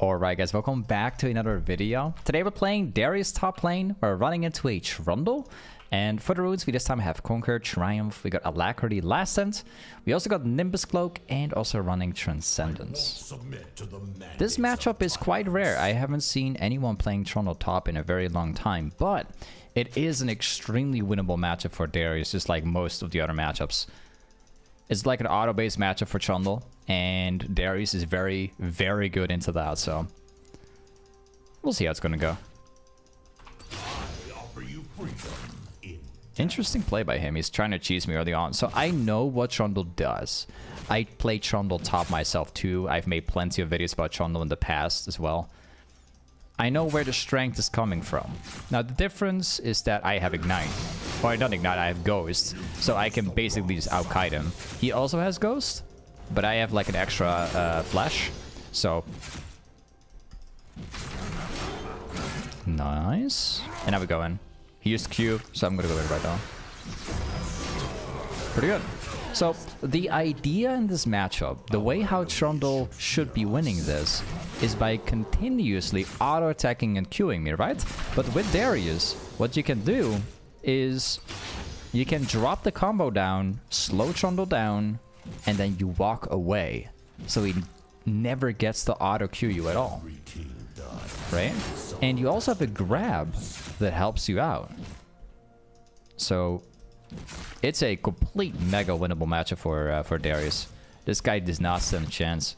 Alright guys, welcome back to another video. Today we're playing Darius top lane. We're running into a Trundle. And for the roots, we this time have Conquer, Triumph, we got Alacrity, Last Stand. We also got Nimbus Cloak and also running Transcendence. This matchup is quite rare. I haven't seen anyone playing Trundle top in a very long time. But it is an extremely winnable matchup for Darius, just like most of the other matchups. It's like an auto-based matchup for Trundle, and Darius is very, very good into that, so... We'll see how it's gonna go. Interesting play by him. He's trying to cheese me early on. So I know what Trundle does. I play Trundle top myself too. I've made plenty of videos about Trundle in the past as well. I know where the strength is coming from. Now, the difference is that I have Ignite. Or not Ignite, I have Ghost. So I can basically just out-kite him. He also has Ghost, but I have like an extra uh, Flash. So... Nice. And now we go in. He used Q, so I'm gonna go in right now. Pretty good. So, the idea in this matchup, the way how Trundle should be winning this, is by continuously auto-attacking and queuing me, right? But with Darius, what you can do is you can drop the combo down, slow Trundle down, and then you walk away. So he never gets to auto-queue you at all. Right? And you also have a grab that helps you out. So it's a complete mega winnable matchup for uh, for Darius. This guy does not stand a chance.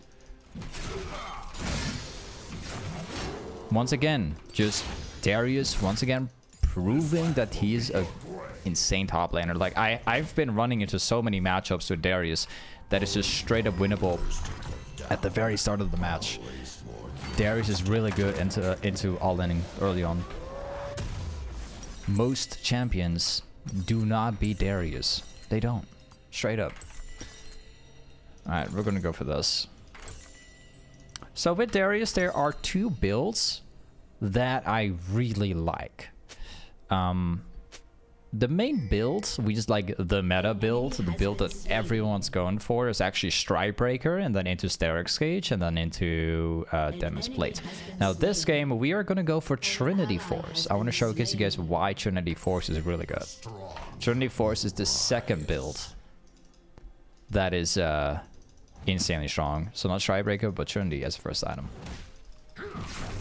Once again, just Darius once again proving that he's a insane top laner. Like I I've been running into so many matchups with Darius that is just straight up winnable at the very start of the match. Darius is really good into into all laning early on. Most champions do not beat Darius. They don't. Straight up. Alright, we're gonna go for this. So with Darius, there are two builds that I really like. Um, the main build, we just like the meta build, the build that everyone's going for is actually Stridebreaker and then into Sterak's Gage and then into uh, Dead Man's Plate. Now this game, we are going to go for Trinity Force. I want to showcase you guys why Trinity Force is really good. Trinity Force is the second build that is uh, insanely strong. So not Stridebreaker, but Trinity as first item.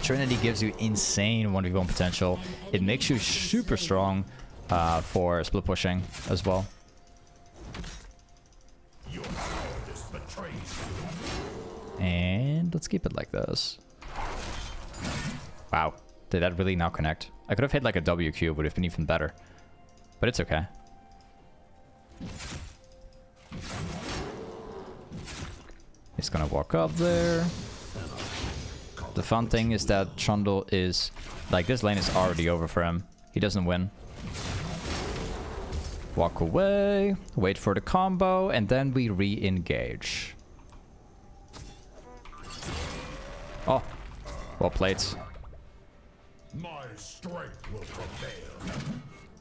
Trinity gives you insane 1v1 potential. It makes you super strong uh, for split pushing as well. And let's keep it like this. Wow. Did that really not connect? I could have hit like a WQ, would have been even better. But it's okay. He's gonna walk up there. The fun thing is that Trundle is... Like, this lane is already over for him. He doesn't win. Walk away, wait for the combo, and then we re-engage. Oh, well played.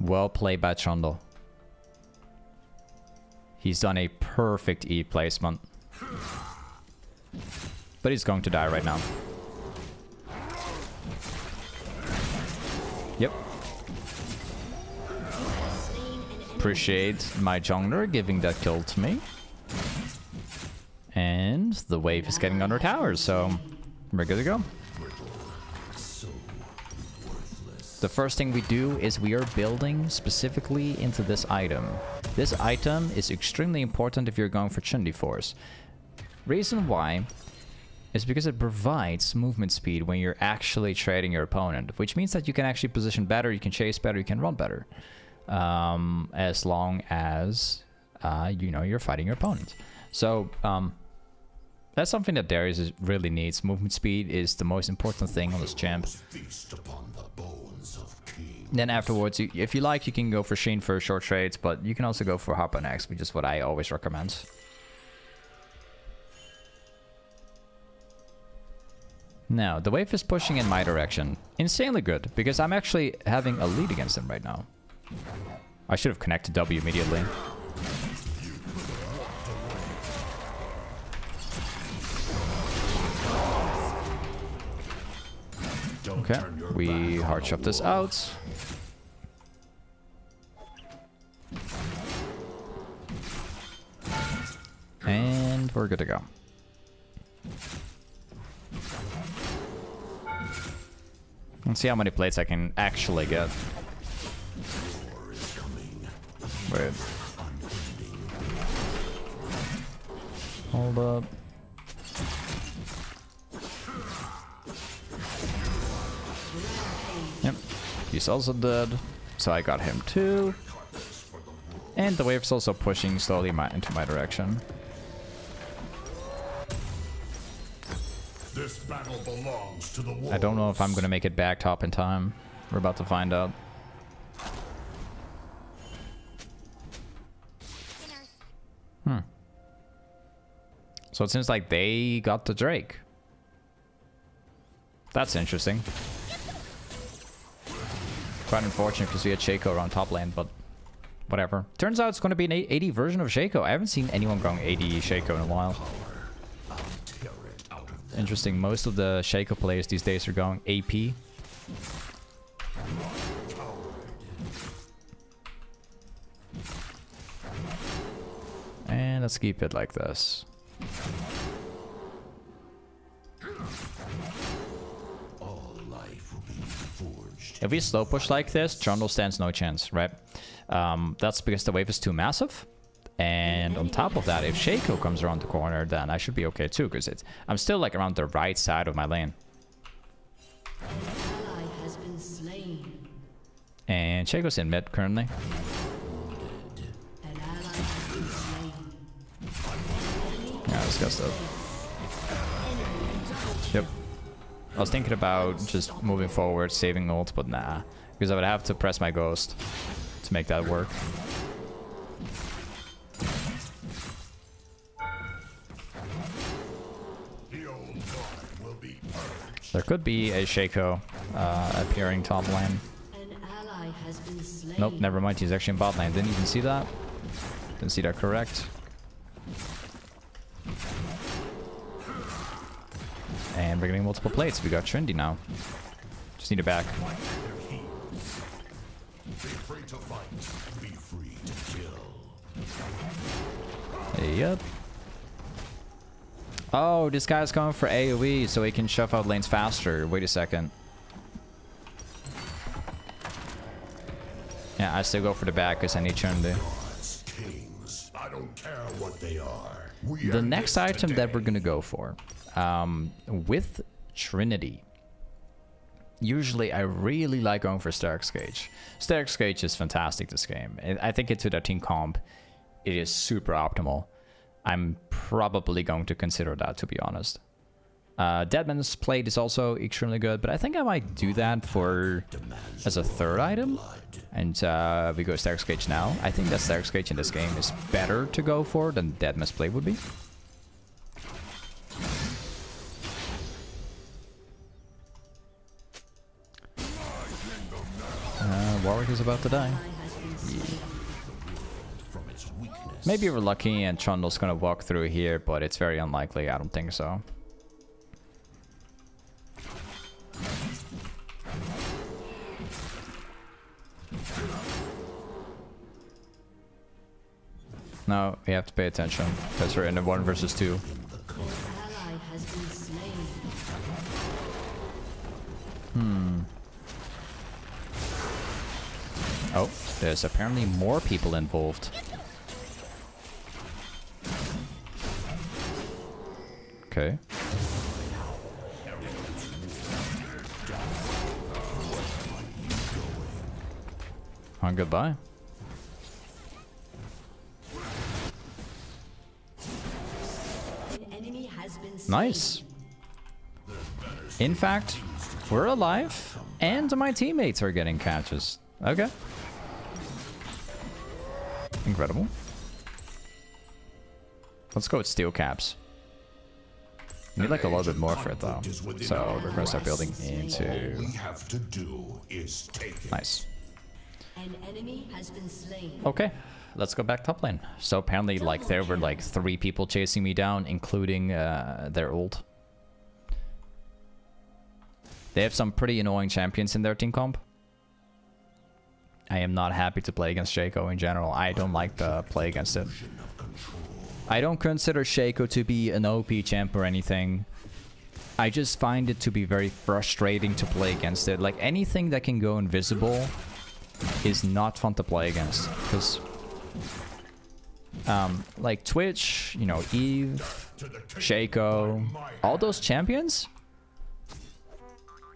Well played by Trundle. He's done a perfect E placement. But he's going to die right now. Yep. Appreciate my jungler giving that kill to me. And the wave is getting under towers, so we're good to go. The first thing we do is we are building specifically into this item. This item is extremely important if you're going for Trinity Force. Reason why is because it provides movement speed when you're actually trading your opponent, which means that you can actually position better, you can chase better, you can run better, um, as long as uh, you know you're fighting your opponent. So um, that's something that Darius really needs. Movement speed is the most important thing on this champ. Then afterwards, you, if you like, you can go for Sheen for short trades, but you can also go for Harpo next, which is what I always recommend. Now, the wave is pushing in my direction. Insanely good, because I'm actually having a lead against him right now. I should have connected W immediately. Okay, we hard shove this out. And we're good to go. Let's see how many plates I can actually get. Wait. Hold up. Yep. He's also dead. So I got him too. And the wave's also pushing slowly my, into my direction. This battle belongs to the I don't know if I'm gonna make it back top in time. We're about to find out. Hmm. So it seems like they got the Drake. That's interesting. Quite unfortunate because we had Shaco around top lane, but whatever. Turns out it's going to be an AD version of Shaco. I haven't seen anyone going AD Shaco in a while. Interesting. Most of the Shaco players these days are going AP. Let's keep it like this. If we slow push like this, Trundle stands no chance, right? Um, that's because the wave is too massive. And on top of that, if Shaco comes around the corner, then I should be okay too, because it's I'm still like around the right side of my lane. And Shaco's in mid currently. Yeah, discuss that. Yep. I was thinking about just moving forward, saving ult, but nah. Because I would have to press my ghost to make that work. There could be a Shaco uh, appearing top lane. Nope, never mind. He's actually in bot lane. Didn't even see that. Didn't see that correct. And we're getting multiple plates. We got Trendy now. Just need it back. Yep. Oh, this guy's going for AoE so he can shove out lanes faster. Wait a second. Yeah, I still go for the back because I need Trinity. The next item that we're gonna go for, um, with Trinity. Usually, I really like going for Sterak's Gage. Sterak's Gage is fantastic this game. I think into a team comp, it is super optimal. I'm probably going to consider that, to be honest. Uh, Deadman's Plate is also extremely good, but I think I might do that for as a third item. And uh, we go Sterak's Gage now. I think that Sterak's Gage in this game is better to go for than Deadman's Plate would be. Uh, Warwick is about to die. Yeah. Maybe we're lucky and Trundle's gonna walk through here, but it's very unlikely. I don't think so. No, we have to pay attention because we're in a one versus two. There's apparently more people involved. Okay. Oh, goodbye. Nice. In fact, we're alive, and my teammates are getting catches. Okay. Incredible. Let's go with steel caps. Need like a little bit more for it though. So we're gonna start building into Nice. Okay, let's go back top lane. So apparently like there were like three people chasing me down, including uh, their ult. They have some pretty annoying champions in their team comp. I am not happy to play against Shaco in general. I don't like to play against it. I don't consider Shaco to be an OP champ or anything. I just find it to be very frustrating to play against it. Like anything that can go invisible is not fun to play against. Because, um, like Twitch, you know, Eve, Shaco, all those champions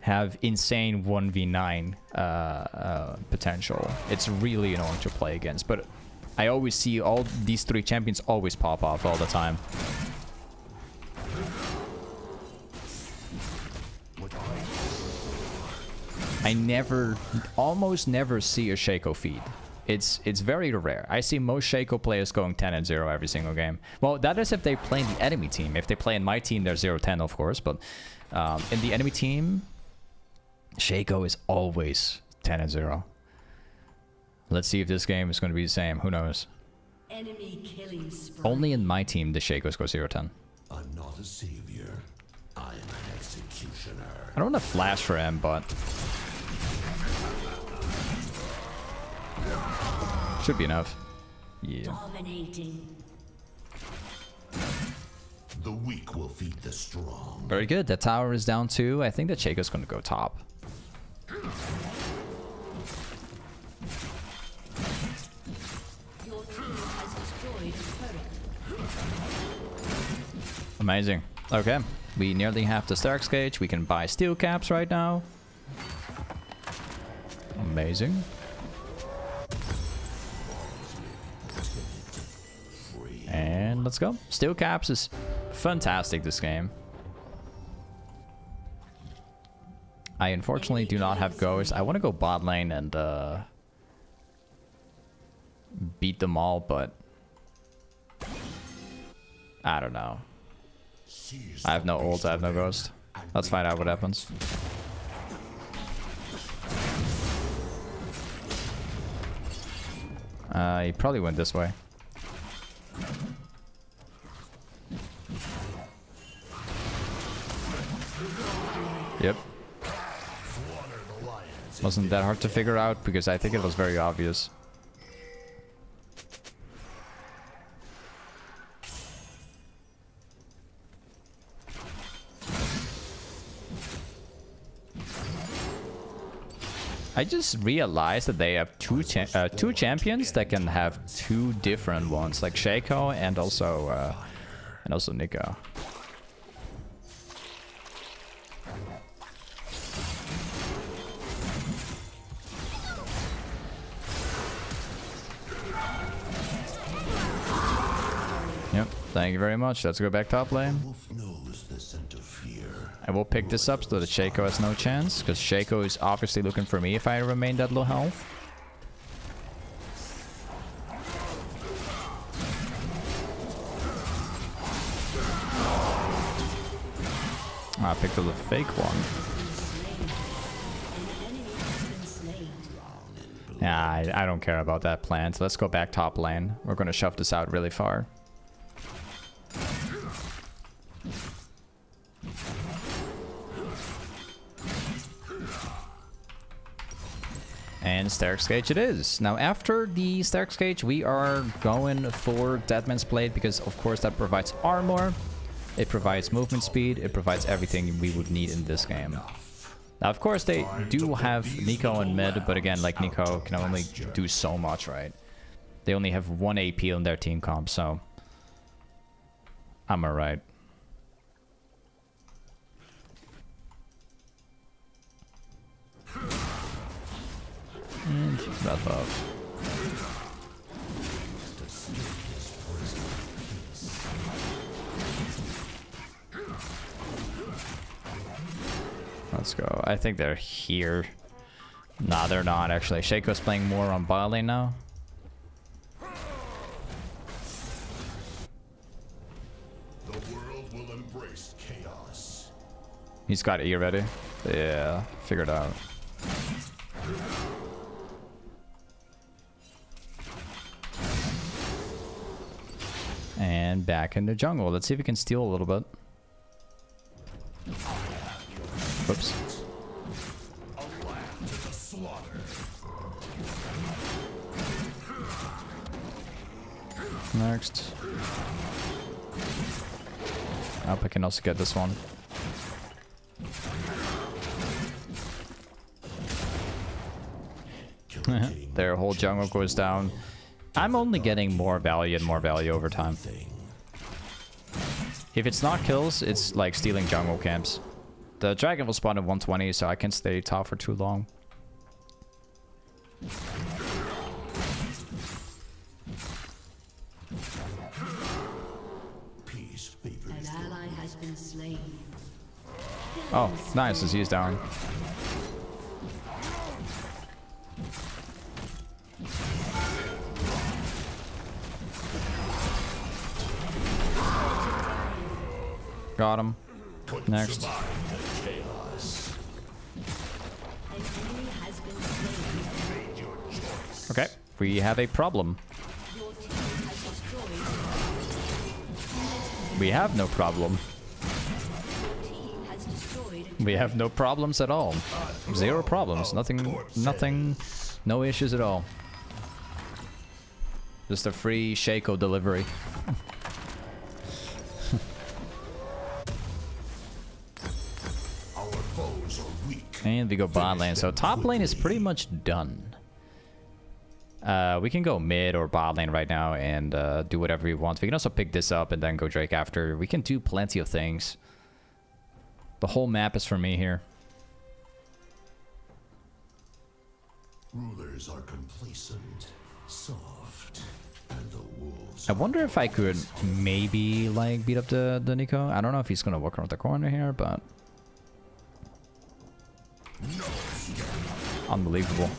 have insane 1v9 uh, uh, potential. It's really annoying to play against, but I always see all these three champions always pop off all the time. I never, almost never see a Shaco feed. It's it's very rare. I see most Shaco players going 10 and 0 every single game. Well, that is if they play in the enemy team. If they play in my team, they're 0-10, of course. But um, in the enemy team, Shaco is always 10 and 0. Let's see if this game is going to be the same. Who knows? Enemy killing. Only in my team, the Shacos go 0-10. I'm not a savior. I'm an executioner. I don't want to flash for him, but... Should be enough. Yeah. Dominating. The weak will feed the strong. Very good. That tower is down too. I think that Shaco's going to go top. Amazing. Okay. We nearly have the Steraks Gage. We can buy steel caps right now. Amazing. And let's go. Steel caps is fantastic this game. I unfortunately do not have ghost. I want to go bot lane and uh, beat them all, but I don't know. I have no ult, beast I have no ghost. Let's find out what happens. Uh, he probably went this way. Yep. Wasn't that hard to figure out because I think it was very obvious. I just realized that they have two cha uh, two champions that can have two different ones, like Shaco and also uh, and also Neeko. Thank you very much. Let's go back top lane. Wolf knows the scent of fear. I will pick this up so that Shaco has no chance, because Shaco is obviously looking for me if I remain that low health. Ah, I picked up the fake one. An enemy has been slain. Yeah, I, I don't care about that plan. So let's go back top lane. We're going to shove this out really far. And Sterak's Gage it is. Now after the Sterak's Gage, we are going for Deadman's Plate because of course that provides armor, it provides movement speed, it provides everything we would need in this game. Now of course they do have Neeko and mid, but again like Neeko can only do so much, right? They only have one AP in their team comp, so I'm alright. That buff. Let's go. I think they're here. Nah, they're not actually. Shaco's playing more on bot lane now. The world will embrace chaos. He's got E ready. Yeah, figured out. back in the jungle. Let's see if we can steal a little bit. Whoops. Next. Hope I can also get this one. Their whole jungle goes down. I'm only getting more value and more value over time. If it's not kills, it's like stealing jungle camps. The dragon will spawn at 120, so I can stay top for too long. Peace An favors ally has been slain. Oh, nice, his he's down. Got him. Next. Okay, we have a problem. We have no problem. We have no problems at all. Zero problems. Nothing, nothing, no issues at all. Just a free Shaco delivery. And we go bot lane. So top lane is pretty much done. Uh, we can go mid or bot lane right now and uh, do whatever we want. We can also pick this up and then go Drake after. We can do plenty of things. The whole map is for me here. Rulers are complacent, soft, and the wolves I wonder if I could maybe like beat up the, the Neeko. I don't know if he's gonna walk around the corner here, but unbelievable.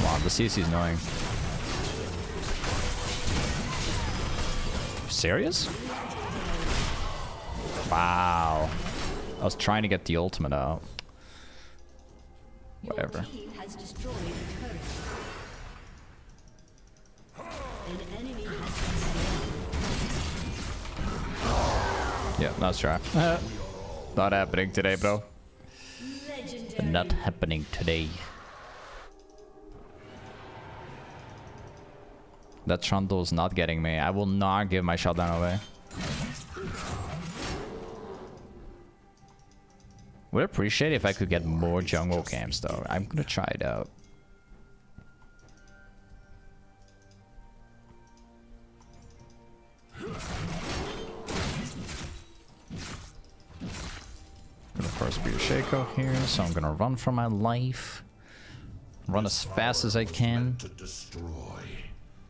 Wow, the CC is annoying. Serious? Wow. I was trying to get the ultimate out. Whatever. Been slain. Yeah, nice try. Uh, not happening today, bro. Legendary. Not happening today. That Trundle is not getting me. I will not give my shutdown away. Would appreciate if I could get more jungle camps though. I'm gonna try it out. Shaco here, so I'm gonna run for my life. Run as fast as I can.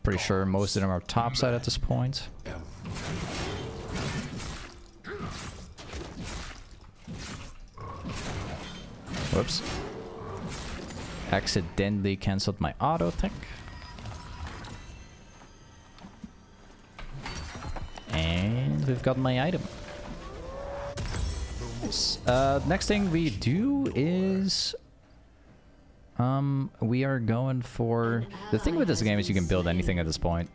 Pretty sure most of them are topside at this point. Whoops. Accidentally cancelled my auto attack. And we've got my item. Uh, next thing we do is um, we are going for... The thing with this game is you can build anything at this point.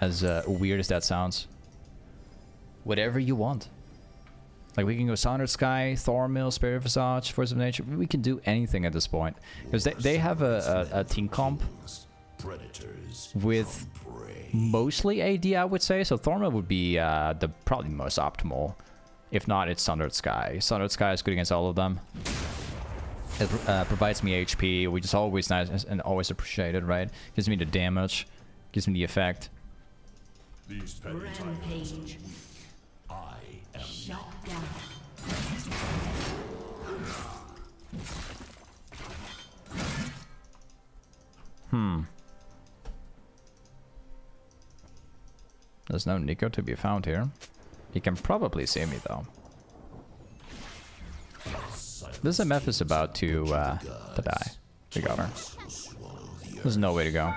As uh, weird as that sounds. Whatever you want. Like, we can go Sundered Sky, Thornmail, Spirit Visage, Force of Nature. We can do anything at this point. Because they, they have a, a, a team comp with mostly AD, I would say. So Thornmail would be uh, the probably most optimal. If not, it's Sundered Sky. Sundered Sky is good against all of them. It uh, provides me HP, which is always nice and always appreciated, right? Gives me the damage, gives me the effect. These Rampage. I am Shut down. Hmm. There's no Neeko to be found here. He can probably see me though. This MF is about to uh, to die. We got her. There's no way to go.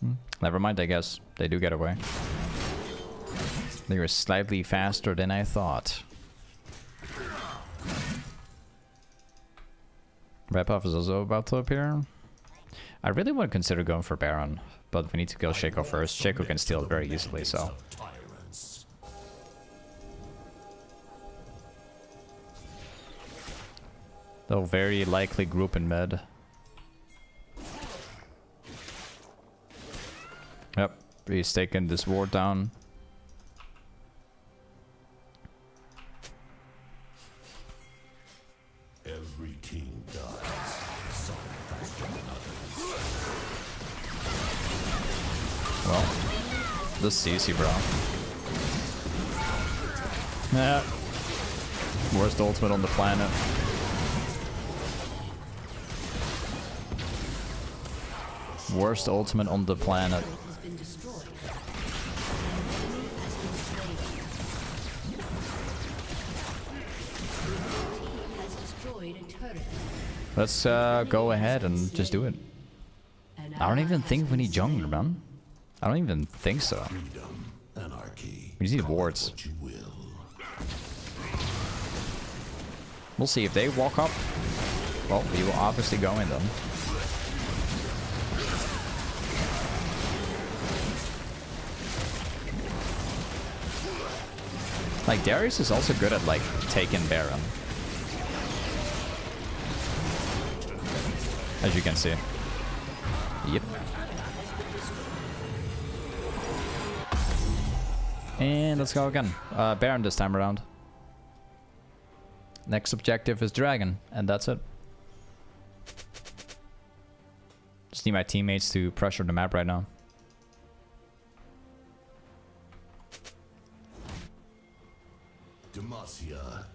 Hmm. Never mind, I guess. They do get away. They were slightly faster than I thought. Repoff is also about to appear. I really want to consider going for Baron, but we need to kill Shaco first. Shaco can steal very easily, so... They'll very likely group in med. Yep, he's taking this ward down. Every king dies. Some faster than others. Well, this is easy, bro. Yeah. Worst ultimate on the planet. Worst ultimate on the planet. Let's uh, go ahead and just do it. I don't even think we need jungler, man. I don't even think so. we just need wards. We'll see if they walk up. Well, we will obviously go in them. Like Darius is also good at like taking Baron. As you can see. Yep. And let's go again. Uh, Baron this time around. Next objective is Dragon, and that's it. Just need my teammates to pressure the map right now.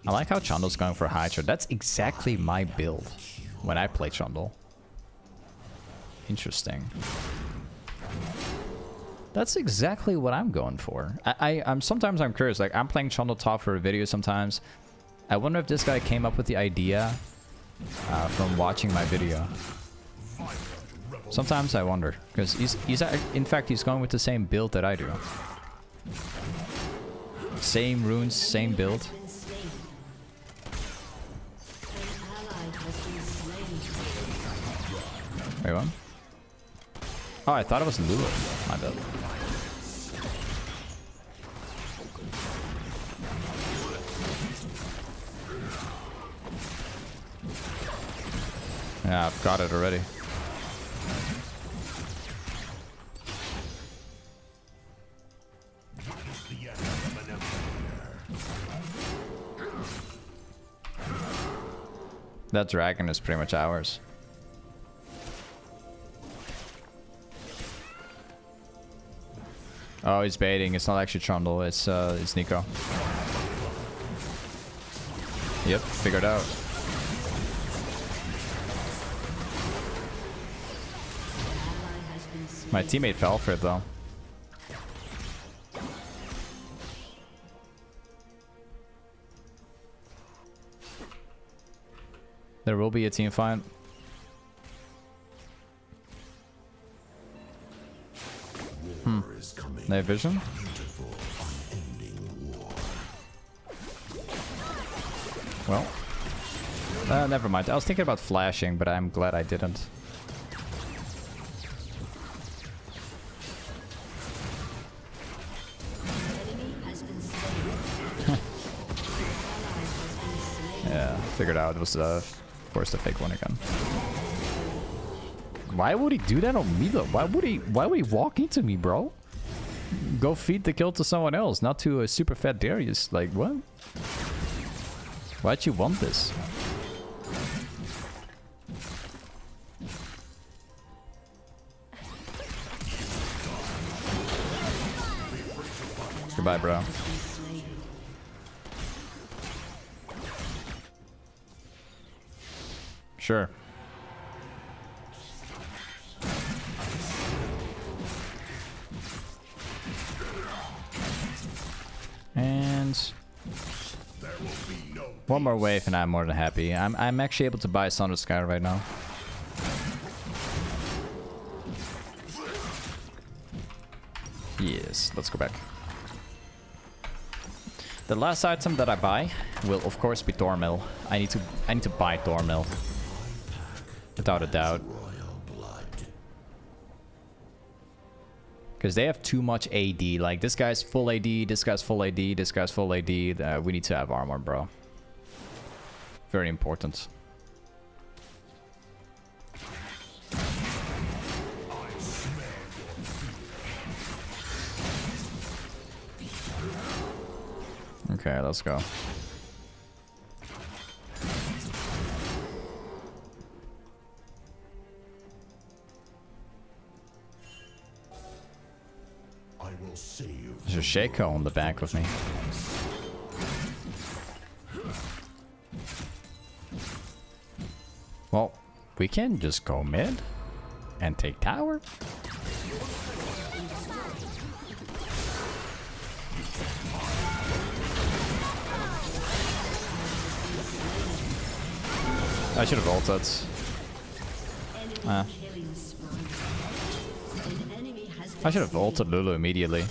I like how Trundle's going for Hydra. That's exactly my build when I play Trundle. Interesting. That's exactly what I'm going for. I, I, I'm sometimes I'm curious. Like I'm playing Trundle top for a video sometimes. I wonder if this guy came up with the idea uh, from watching my video. Sometimes I wonder because he's he's in fact he's going with the same build that I do. Same runes, same build. Wait, what? Oh, I thought it was Lulu. My bad. Yeah, I've got it already. That dragon is pretty much ours. Oh, he's baiting. It's not actually Trundle. It's uh, it's Neeko. Yep, figured out. My teammate fell for it though. There will be a team fight. Night vision. Well, uh, never mind. I was thinking about flashing, but I'm glad I didn't. Yeah, figured out it was, uh, of course, the fake one again. Why would he do that on me though? Why would he? Why would he walk into me, bro? Go feed the kill to someone else, not to a super fat Darius. Like what? Why'd you want this? Goodbye, bro. Sure. And one more wave and I'm more than happy. I'm I'm actually able to buy of Sky right now. Yes, let's go back. The last item that I buy will of course be Thornmail. I need to I need to buy Thornmail. Without a doubt. Because they have too much AD. Like, this guy's full AD, this guy's full AD, this guy's full AD. Uh, we need to have armor, bro. Very important. Okay, let's go. There's a Shaco on the back with me. Well, we can just go mid and take tower. I should have ulted. Ah. I should have ulted Lulu immediately.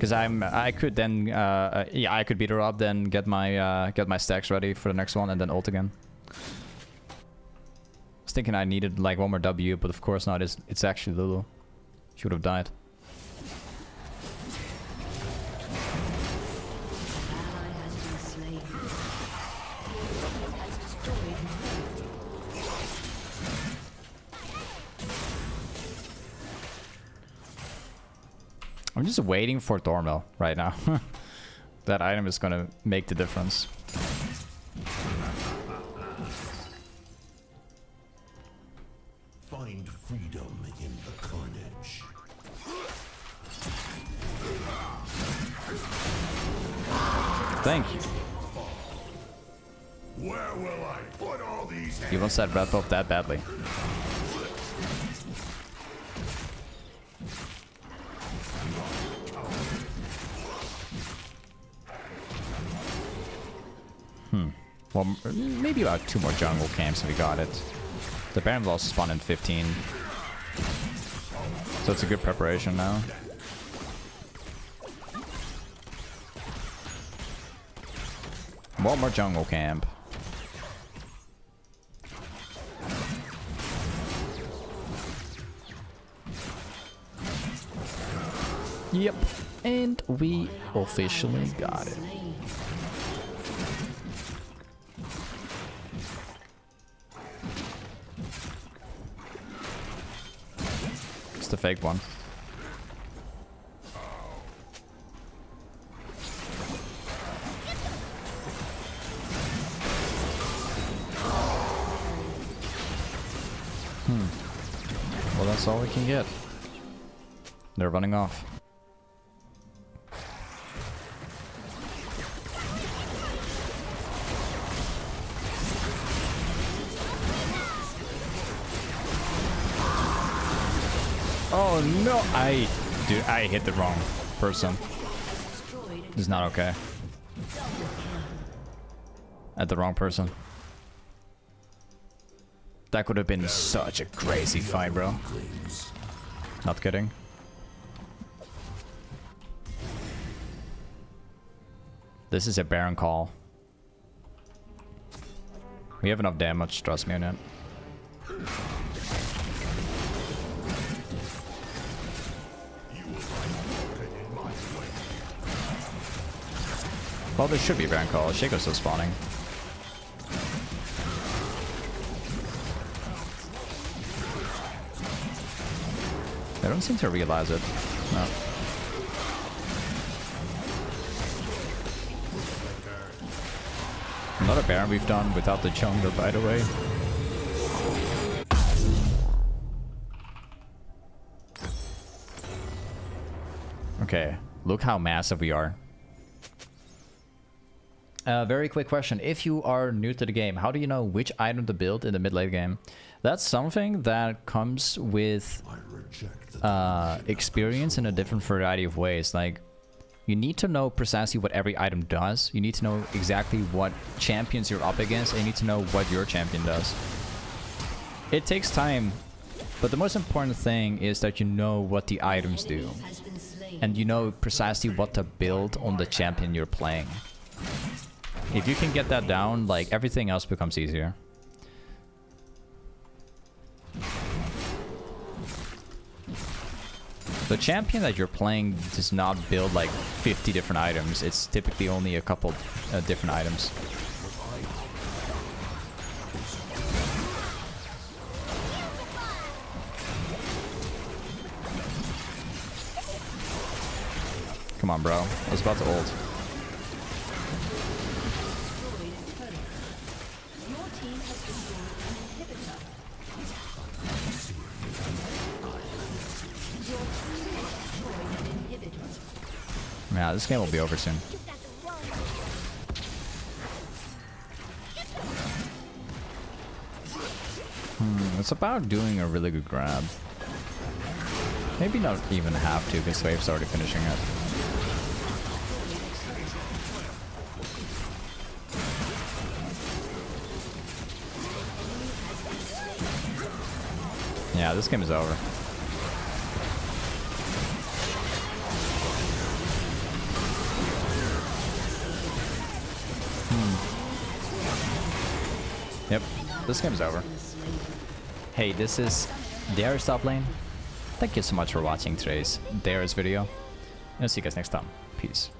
Cause I'm, I could then, uh, uh, yeah, I could beat her up, then get my, uh, get my stacks ready for the next one, and then ult again. I was thinking I needed like one more W, but of course not. It's, it's actually Lulu. She would have died. I'm just waiting for Thornmail right now. that item is gonna make the difference. find freedom in the carnage. Thank you. Where will I put all these He wants that red buff that badly. Maybe about two more jungle camps and we got it. The Baron will also spawn in 15. So it's a good preparation now. One more jungle camp. Yep. And we officially got it. Fake one. Hmm. Well, that's all we can get. They're running off. I, dude, I hit the wrong person. It's not okay. At the wrong person. That could have been such a crazy fight, bro. Not kidding. This is a Baron call. We have enough damage, trust me on it. Well, there should be Baron call. Shaco's still spawning. They don't seem to realize it. No. Another Baron we've done without the jungler, by the way. Okay, look how massive we are. Uh, very quick question. If you are new to the game, how do you know which item to build in the mid-late game? That's something that comes with uh, experience in a different variety of ways. Like, you need to know precisely what every item does. You need to know exactly what champions you're up against, and you need to know what your champion does. It takes time, but the most important thing is that you know what the items do, and you know precisely what to build on the champion you're playing. If you can get that down, like everything else becomes easier. The champion that you're playing does not build like 50 different items. It's typically only a couple uh, different items. Come on, bro. I was about to ult. Yeah, this game will be over soon. Hmm, it's about doing a really good grab. Maybe not even have to, because Wave's already finishing it. Yeah, this game is over. This game's over. Hey, this is Darius Top Lane. Thank you so much for watching today's Darius video. And I'll see you guys next time. Peace.